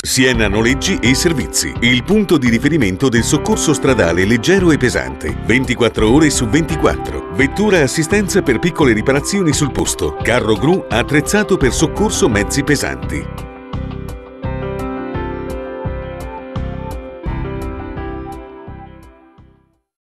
Siena Noleggi e Servizi, il punto di riferimento del soccorso stradale leggero e pesante. 24 ore su 24. Vettura assistenza per piccole riparazioni sul posto. Carro gru attrezzato per soccorso mezzi pesanti.